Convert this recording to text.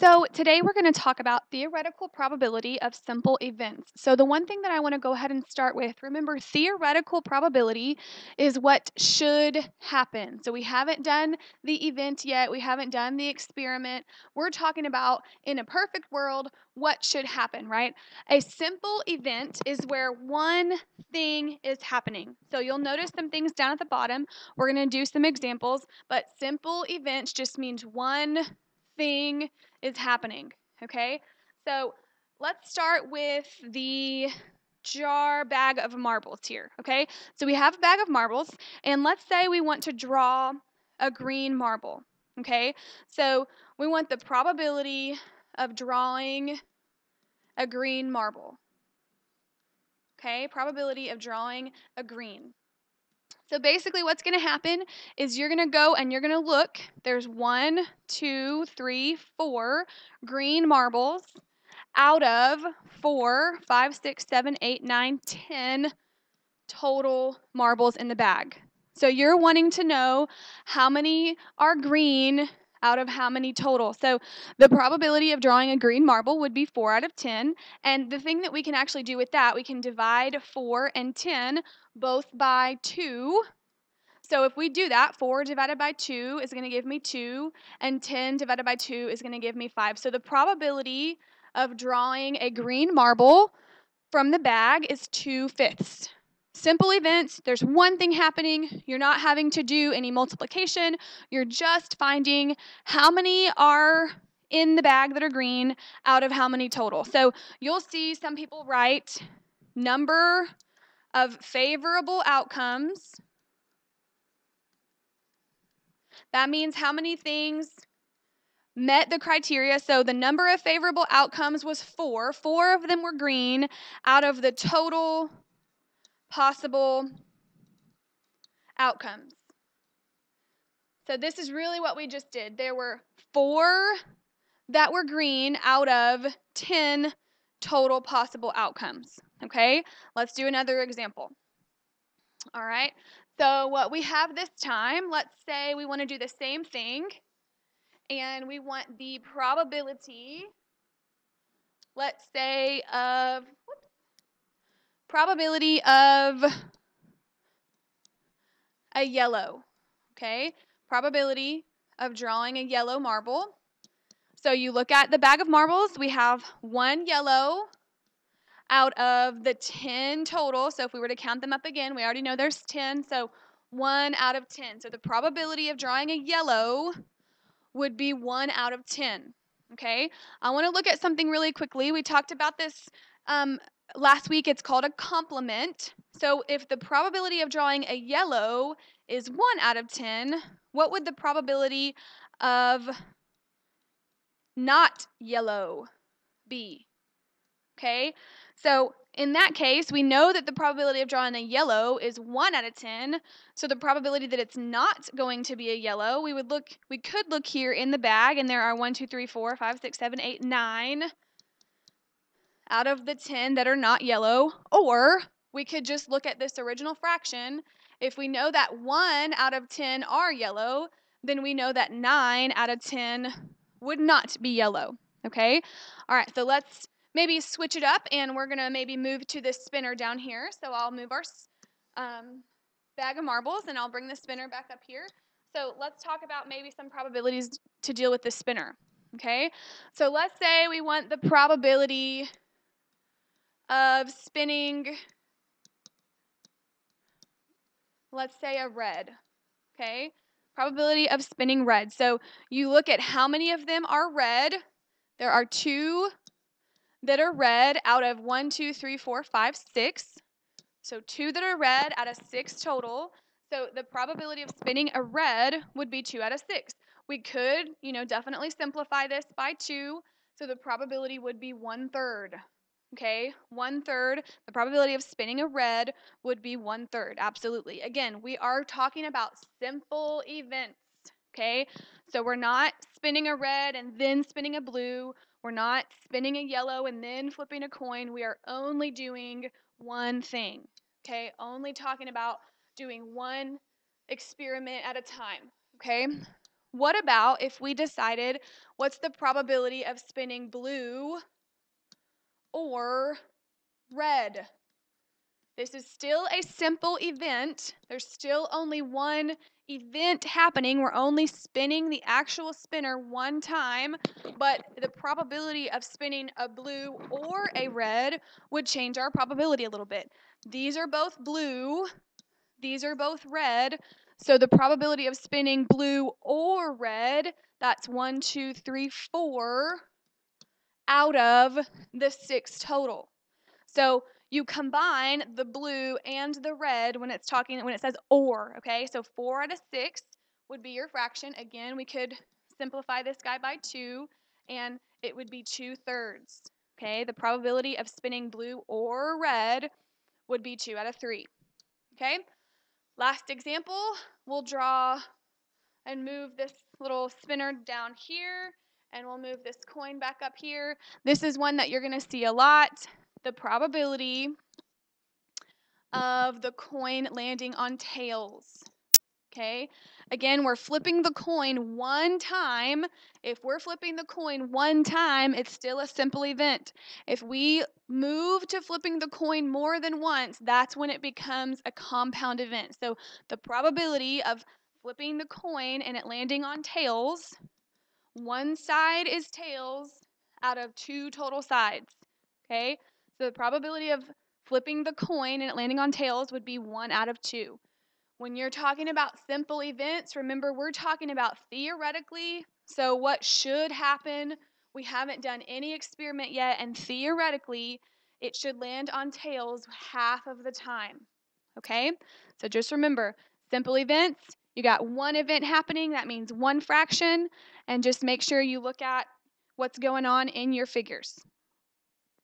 So, today we're going to talk about theoretical probability of simple events. So, the one thing that I want to go ahead and start with remember, theoretical probability is what should happen. So, we haven't done the event yet, we haven't done the experiment. We're talking about in a perfect world, what should happen, right? A simple event is where one thing is happening. So, you'll notice some things down at the bottom. We're going to do some examples, but simple events just means one thing is happening. Okay? So let's start with the jar bag of marbles here. Okay? So we have a bag of marbles, and let's say we want to draw a green marble. Okay? So we want the probability of drawing a green marble. Okay? Probability of drawing a green. So basically, what's going to happen is you're going to go and you're going to look. There's one, two, three, four green marbles out of four, five, six, seven, eight, nine, ten total marbles in the bag. So you're wanting to know how many are green out of how many total. So the probability of drawing a green marble would be 4 out of 10. And the thing that we can actually do with that, we can divide 4 and 10 both by 2. So if we do that, 4 divided by 2 is going to give me 2, and 10 divided by 2 is going to give me 5. So the probability of drawing a green marble from the bag is 2 fifths. Simple events, there's one thing happening. You're not having to do any multiplication. You're just finding how many are in the bag that are green out of how many total. So you'll see some people write number of favorable outcomes. That means how many things met the criteria. So the number of favorable outcomes was four. Four of them were green out of the total possible outcomes. So, this is really what we just did. There were four that were green out of 10 total possible outcomes. Okay, let's do another example. All right, so what we have this time, let's say we want to do the same thing and we want the probability, let's say, of probability of a yellow, okay? Probability of drawing a yellow marble. So you look at the bag of marbles, we have one yellow out of the 10 total. So if we were to count them up again, we already know there's 10. So 1 out of 10. So the probability of drawing a yellow would be 1 out of 10. Okay? I want to look at something really quickly. We talked about this um, last week it's called a complement. So if the probability of drawing a yellow is 1 out of 10, what would the probability of not yellow be? Okay, so in that case, we know that the probability of drawing a yellow is 1 out of 10. So the probability that it's not going to be a yellow, we would look, we could look here in the bag, and there are 1, 2, 3, 4, 5, 6, 7, 8, 9 out of the 10 that are not yellow, or we could just look at this original fraction. If we know that 1 out of 10 are yellow, then we know that 9 out of 10 would not be yellow. Okay? All right, so let's maybe switch it up and we're going to maybe move to this spinner down here. So I'll move our um, bag of marbles and I'll bring the spinner back up here. So let's talk about maybe some probabilities to deal with the spinner. Okay? So let's say we want the probability of spinning, let's say a red, okay? Probability of spinning red. So you look at how many of them are red. There are two that are red out of one, two, three, four, five, six. So two that are red out of six total. So the probability of spinning a red would be two out of six. We could, you know, definitely simplify this by two. So the probability would be one third. Okay, one third. The probability of spinning a red would be one third. Absolutely. Again, we are talking about simple events. Okay, so we're not spinning a red and then spinning a blue. We're not spinning a yellow and then flipping a coin. We are only doing one thing. Okay, only talking about doing one experiment at a time. Okay, what about if we decided what's the probability of spinning blue or red? This is still a simple event. There's still only one event happening. We're only spinning the actual spinner one time, but the probability of spinning a blue or a red would change our probability a little bit. These are both blue, these are both red, so the probability of spinning blue or red, that's one, two, three, four out of the six total. So you combine the blue and the red when it's talking when it says or, okay? So four out of six would be your fraction. Again, we could simplify this guy by two, and it would be two thirds. Okay, the probability of spinning blue or red would be two out of three. Okay, last example, we'll draw and move this little spinner down here, and we'll move this coin back up here. This is one that you're going to see a lot. The probability of the coin landing on tails. Okay, again, we're flipping the coin one time. If we're flipping the coin one time, it's still a simple event. If we move to flipping the coin more than once, that's when it becomes a compound event. So the probability of flipping the coin and it landing on tails, one side is tails out of two total sides. Okay, so the probability of flipping the coin and it landing on tails would be one out of two. When you're talking about simple events, remember we're talking about theoretically. So, what should happen? We haven't done any experiment yet, and theoretically, it should land on tails half of the time. Okay? So, just remember simple events, you got one event happening, that means one fraction, and just make sure you look at what's going on in your figures.